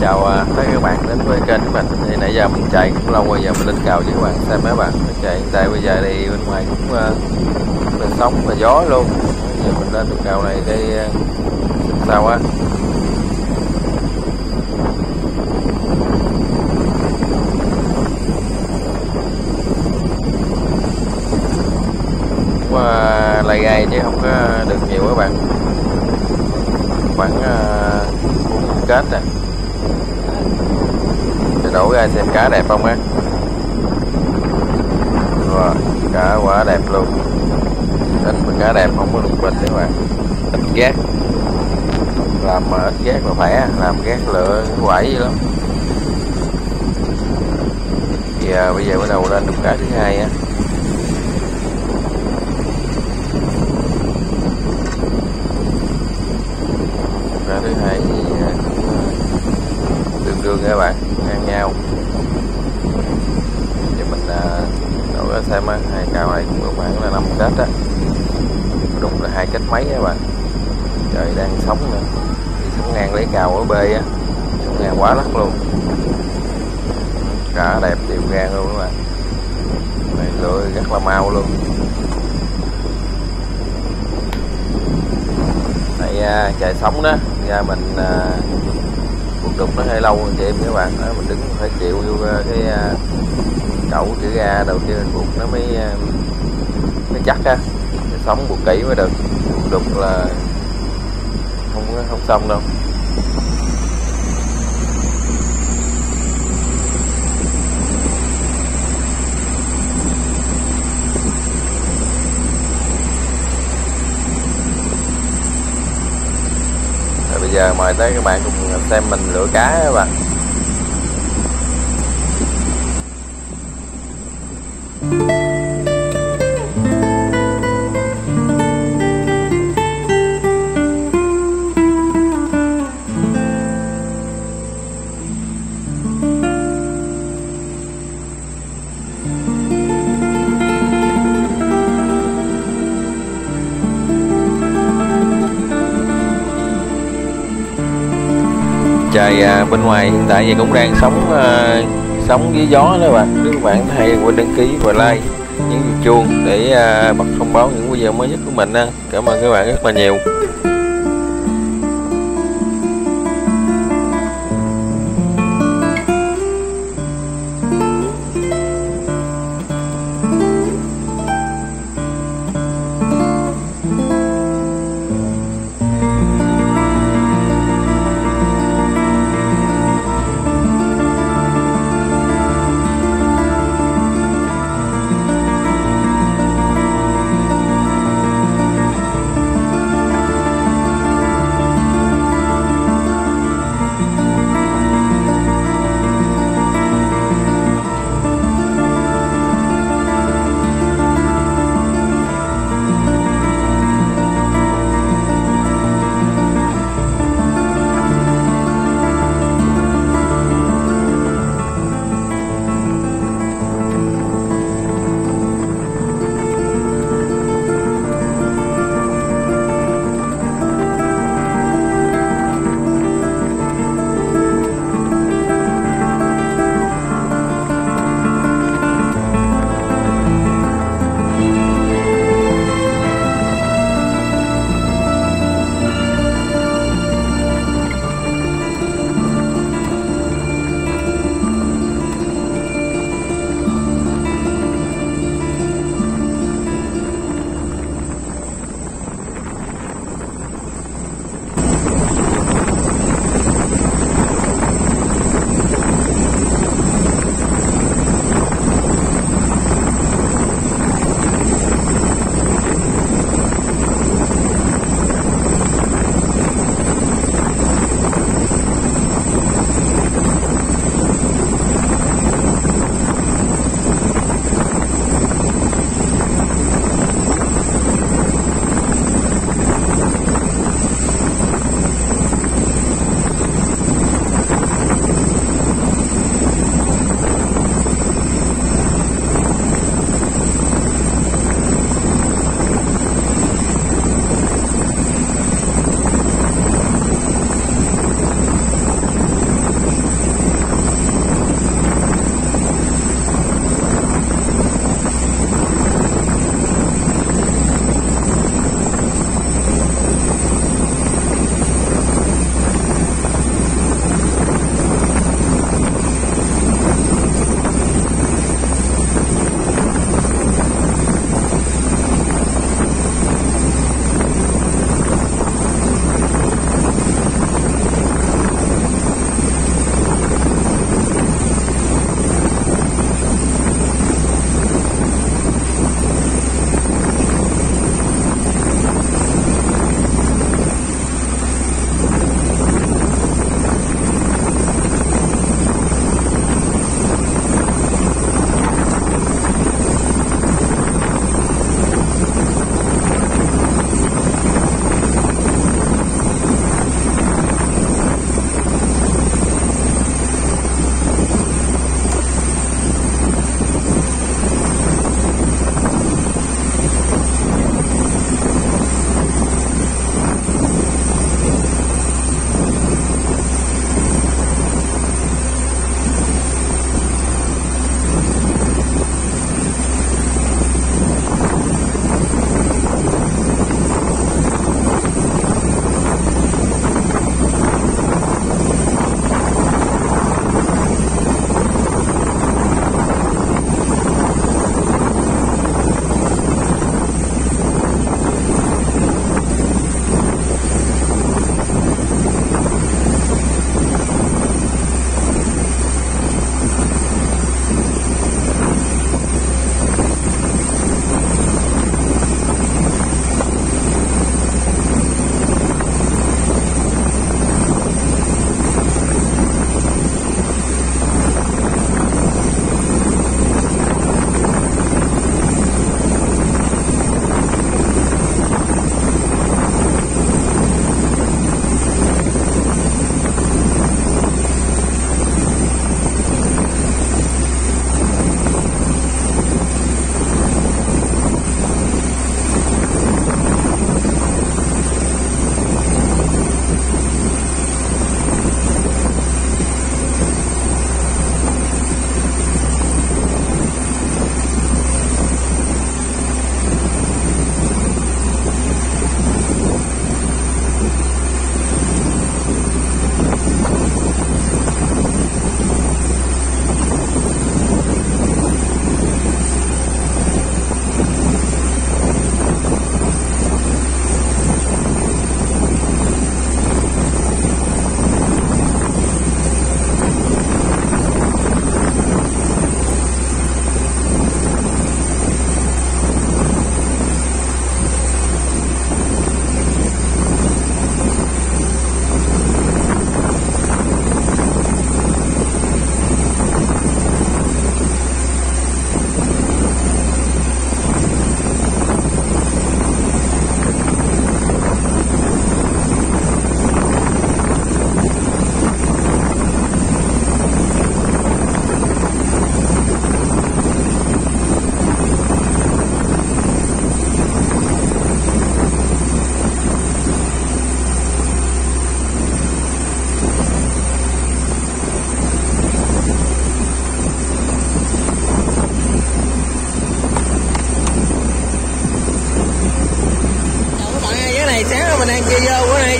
chào à, tất cả các bạn đến với kênh của mình. Thì nãy giờ mình chạy cũng lâu rồi giờ mình lên cầu với các bạn xem mấy bạn. Mình chạy hiện tại bây giờ đi bên ngoài cũng uh, sóng và gió luôn. Giờ mình lên được cầu này đi uh, sao á uh, lay gai chứ không có được nhiều các bạn khoảng uh, kết để đổ ra xem cá đẹp không á. Rồi cá quá đẹp luôn. Đánh mà cá đẹp không có lục bình các bạn. Ít gác. Làm mà ít gác mà khỏe làm gác lựa quẩy gì lắm. Giờ à, bây giờ bắt đầu lên đục cá thứ hai á. Cái thứ hai các bạn, ngang nhau. Thì mình à, đổ ra xem máy hai cao này cũng được khoảng là năm kết á. Đúng là hai kết mấy các bạn. Trời đang sống nữa. Thì sống ngang lấy cao ở b á. Sống ngang quá lắc luôn. Cả đẹp, đều gan luôn các bạn. Này lưỡi rất là mau luôn. Này à, chạy sống đó. Ra mình à, à, đục nó hơi lâu chị em các bạn. Đó, mình đứng phải chịu vô ờ, cái ờ, cậu cẩu chữ ga đầu tiên buộc nó mới ờ, mới chắc á. Sống buộc kỹ mới được. Buộc đục là không không xong đâu. Giờ mời tới các bạn cùng xem mình lựa cá các bạn. Trời à, bên ngoài hiện tại giờ cũng đang sống à, sống với gió đó bạn nếu các bạn hay quên đăng ký và like những chuông để à, bật thông báo những video mới nhất của mình ha. cảm ơn các bạn rất là nhiều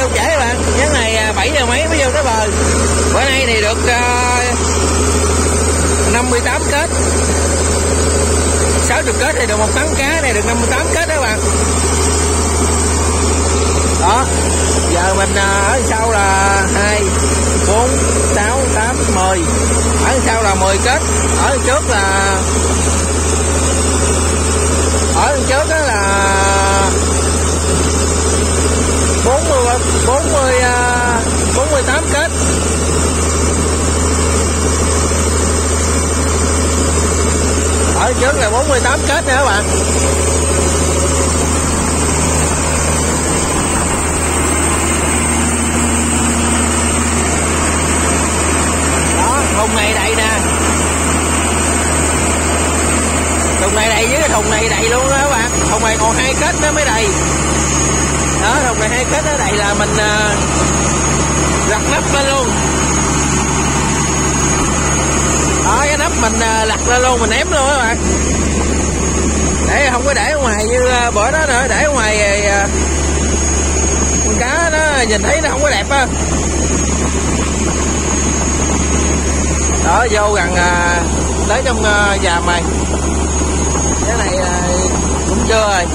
vô trễ các bạn? Giấc này 7 giờ mấy mới vô tới bờ. Bữa nay thì được à, uh, 58 kết. 60 kết thì được một tấn cá này được 58 kết đó các bạn. Đó giờ mình à, ở sau là 2 4 6 8 10 ở sau là 10 kết. Ở trước là ở trước đó là 40 48 à, kết. Ở trước là 48 kết nha các bạn. Đó, hôm nay đây nè. Thùng này đầy với cái thùng này đầy luôn đó các bạn. Thùng này còn hai kết nữa mới đầy. Đó thùng này hai kết nó đầy là mình ờ, uh, lặt nắp lên luôn. Đó cái nắp mình ờ, uh, lặt lên luôn mình ém luôn các bạn. Để không có để ở ngoài như uh, bữa đó nữa để ở ngoài uh, con cá nó nhìn thấy nó không có đẹp á. Đó vô gần uh, tới trong uh, nhà mày cái này ờ, cũng chưa rồi.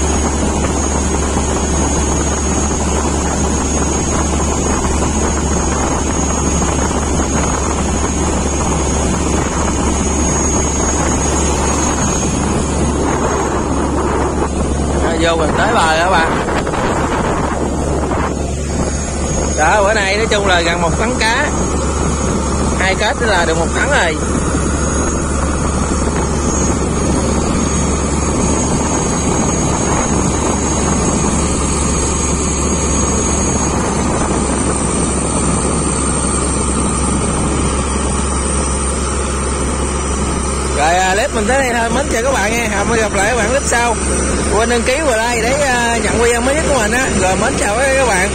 Vô mình tới bờ các bạn đó, bữa nay nói chung là gần một tấn cá. Hai kết là được một tấn rồi rồi clip mình tới đây thôi, mến chào các bạn nha. À, Hẹn gặp lại các bạn clip sau. Quên đăng ký vào đây để à, nhận video mới nhất của mình á. Rồi, mến chào các bạn.